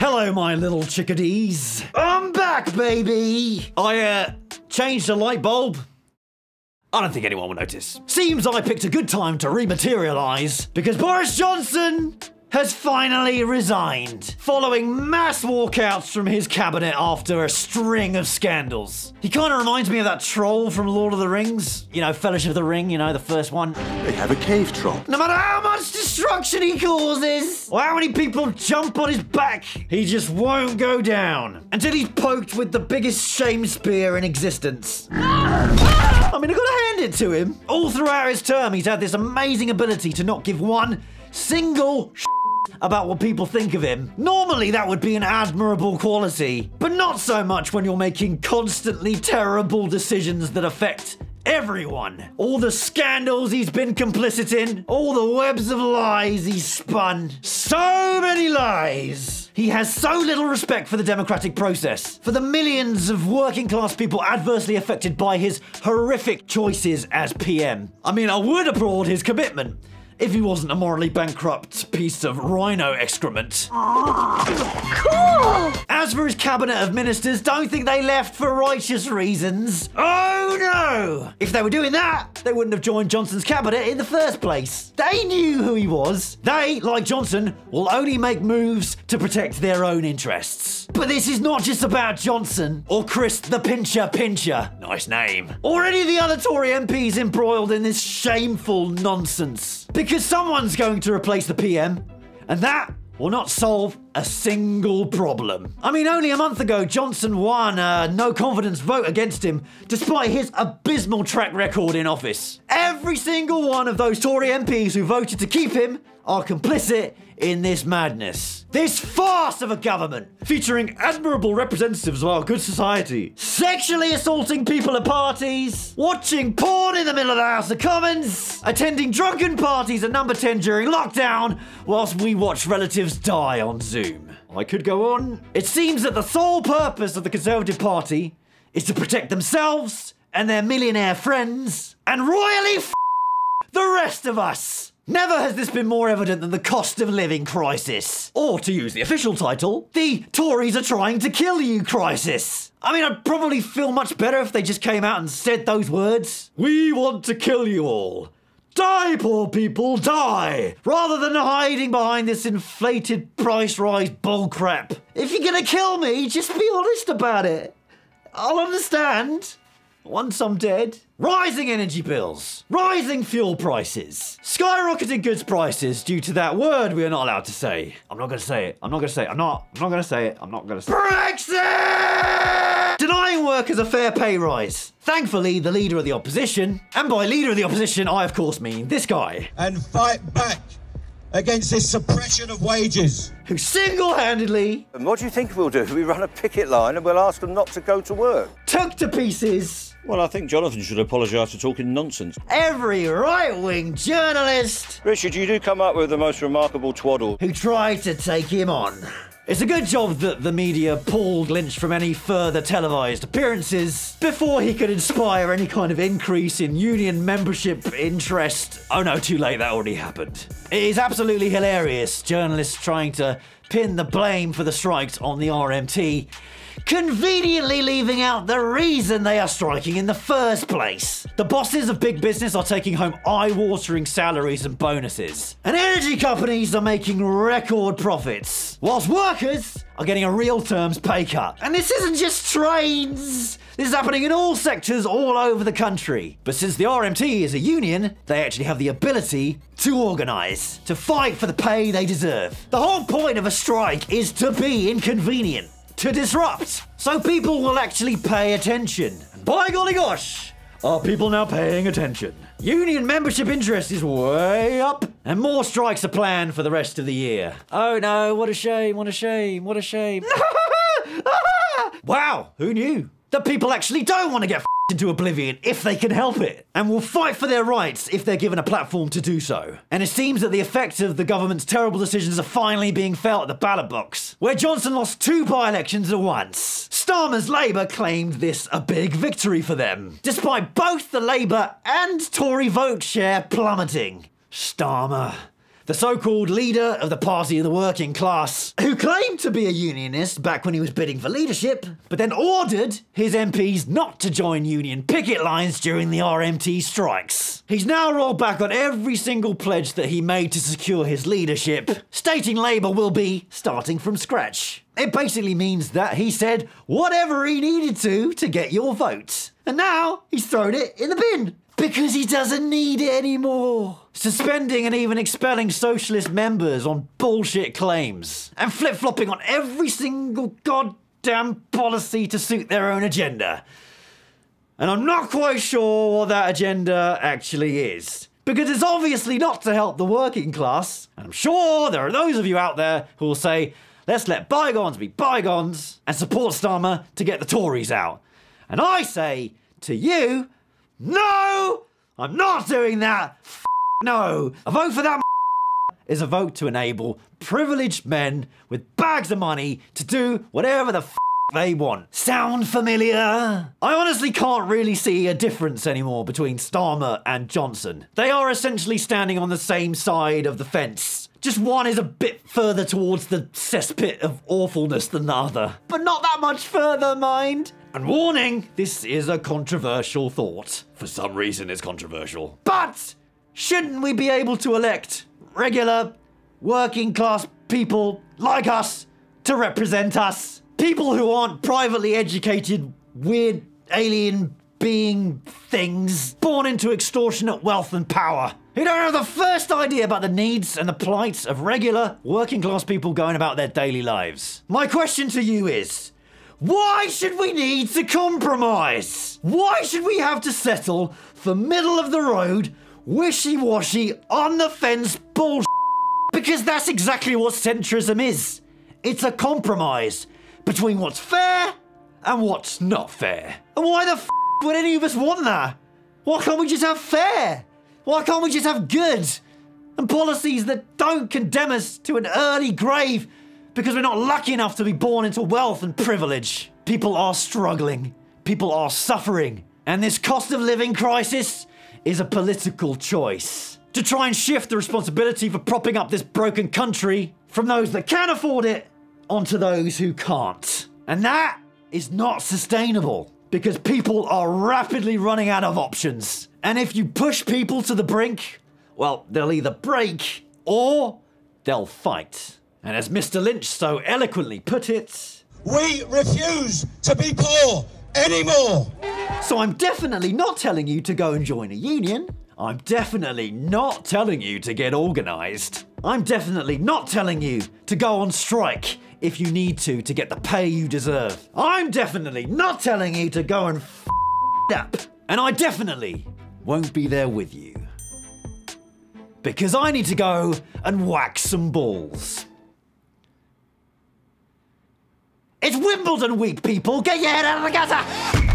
Hello, my little chickadees. I'm back, baby. I, uh, changed the light bulb. I don't think anyone will notice. Seems I picked a good time to rematerialize because Boris Johnson has finally resigned, following mass walkouts from his cabinet after a string of scandals. He kind of reminds me of that troll from Lord of the Rings. You know, Fellowship of the Ring, you know, the first one. They have a cave troll. No matter how much destruction he causes, or how many people jump on his back, he just won't go down until he's poked with the biggest shame spear in existence. I mean, I gotta hand it to him. All throughout his term, he's had this amazing ability to not give one single about what people think of him. Normally, that would be an admirable quality, but not so much when you're making constantly terrible decisions that affect everyone. All the scandals he's been complicit in, all the webs of lies he's spun. So many lies. He has so little respect for the democratic process, for the millions of working class people adversely affected by his horrific choices as PM. I mean, I would applaud his commitment if he wasn't a morally bankrupt piece of rhino excrement. Cool! As for his cabinet of ministers, don't think they left for righteous reasons. Oh no! If they were doing that, they wouldn't have joined Johnson's cabinet in the first place. They knew who he was. They, like Johnson, will only make moves to protect their own interests. But this is not just about Johnson or Chris the Pincher Pincher. Nice name. Or any of the other Tory MPs embroiled in this shameful nonsense. Because someone's going to replace the PM, and that will not solve a single problem. I mean, only a month ago, Johnson won a no confidence vote against him, despite his abysmal track record in office. Every single one of those Tory MPs who voted to keep him are complicit in this madness. This farce of a government, featuring admirable representatives of our good society, sexually assaulting people at parties, watching porn in the middle of the House of Commons, attending drunken parties at number 10 during lockdown, whilst we watch relatives die on Zoom. I could go on. It seems that the sole purpose of the Conservative Party is to protect themselves and their millionaire friends and royally f- the rest of us. Never has this been more evident than the cost of living crisis. Or, to use the official title, the Tories are trying to kill you crisis. I mean, I'd probably feel much better if they just came out and said those words. We want to kill you all. Die, poor people, die! Rather than hiding behind this inflated price rise bullcrap. If you're gonna kill me, just be honest about it. I'll understand. Once I'm dead. Rising energy bills, rising fuel prices, skyrocketing goods prices due to that word we are not allowed to say. I'm not gonna say it. I'm not gonna say it. I'm not. I'm not gonna say it. I'm not gonna say it. Brexit! Denying workers a fair pay rise. Thankfully, the leader of the opposition, and by leader of the opposition, I of course mean this guy, and fight back against this suppression of wages. who single handedly And what do you think we'll do? We run a picket line and we'll ask them not to go to work. took to pieces Well, I think Jonathan should apologise for talking nonsense. every right wing journalist Richard, you do come up with the most remarkable twaddle. who tried to take him on. It's a good job that the media pulled Lynch from any further televised appearances before he could inspire any kind of increase in union membership interest. Oh no, too late, that already happened. It is absolutely hilarious, journalists trying to pin the blame for the strikes on the RMT, conveniently leaving out the reason they are striking in the first place. The bosses of big business are taking home eye watering salaries and bonuses, and energy companies are making record profits, whilst workers are getting a real terms pay cut. And this isn't just trains. This is happening in all sectors all over the country. But since the RMT is a union, they actually have the ability to organise, to fight for the pay they deserve. The whole point of a strike is to be inconvenient to disrupt. So people will actually pay attention. By golly gosh, are people now paying attention? Union membership interest is way up, and more strikes are planned for the rest of the year. Oh no, what a shame, what a shame, what a shame. wow, who knew? That people actually don't want to get into oblivion if they can help it, and will fight for their rights if they're given a platform to do so. And it seems that the effects of the government's terrible decisions are finally being felt at the ballot box, where Johnson lost two by elections at once. Starmer's Labour claimed this a big victory for them, despite both the Labour and Tory vote share plummeting. Starmer. The so called leader of the Party of the Working Class, who claimed to be a unionist back when he was bidding for leadership, but then ordered his MPs not to join union picket lines during the RMT strikes. He's now rolled back on every single pledge that he made to secure his leadership, stating Labour will be starting from scratch. It basically means that he said whatever he needed to to get your vote. And now he's thrown it in the bin because he doesn't need it anymore. Suspending and even expelling socialist members on bullshit claims and flip flopping on every single goddamn policy to suit their own agenda. And I'm not quite sure what that agenda actually is. Because it's obviously not to help the working class. And I'm sure there are those of you out there who will say, let's let bygones be bygones and support Starmer to get the Tories out. And I say to you, no, I'm not doing that. F- no. A vote for that is a vote to enable privileged men with bags of money to do whatever the they want. Sound familiar? I honestly can't really see a difference anymore between Starmer and Johnson. They are essentially standing on the same side of the fence. Just one is a bit further towards the cesspit of awfulness than the other. But not that much further, mind. And warning, this is a controversial thought. For some reason, it's controversial. But shouldn't we be able to elect regular, working class people like us to represent us? People who aren't privately educated, weird alien being things born into extortionate wealth and power. Who don't have the first idea about the needs and the plights of regular working class people going about their daily lives. My question to you is why should we need to compromise? Why should we have to settle for middle of the road, wishy washy, on the fence bullshit? Because that's exactly what centrism is. It's a compromise between what's fair and what's not fair. And why the f would any of us want that? Why can't we just have fair? Why can't we just have good? And policies that don't condemn us to an early grave because we're not lucky enough to be born into wealth and privilege. People are struggling, people are suffering, and this cost of living crisis is a political choice. To try and shift the responsibility for propping up this broken country from those that can afford it onto those who can't. And that is not sustainable because people are rapidly running out of options. And if you push people to the brink, well, they'll either break or they'll fight. And as Mr. Lynch so eloquently put it, We refuse to be poor anymore. so I'm definitely not telling you to go and join a union. I'm definitely not telling you to get organised. I'm definitely not telling you to go on strike if you need to to get the pay you deserve. I'm definitely not telling you to go and f up. And I definitely won't be there with you. Because I need to go and whack some balls. It's Wimbledon week, people! Get your head out of the gutter!